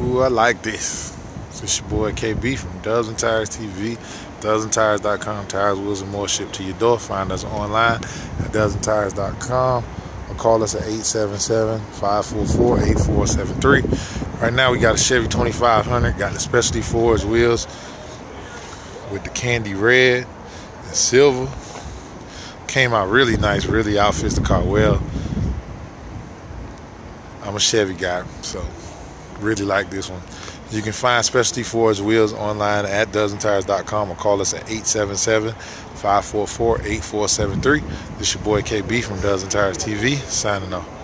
Ooh, I like this. It's your boy KB from and Tires TV, dubsandtires.com. Tires, wheels, and more shipped to your door. Find us online at dubsandtires.com or call us at 877-544-8473. Right now we got a Chevy 2500, got the specialty forged wheels with the candy red and silver. Came out really nice, really outfits the car well. I'm a Chevy guy, so really like this one. You can find Specialty Forged Wheels online at dubsandtires.com or call us at 877-544-8473. This is your boy KB from and Tires TV, signing off.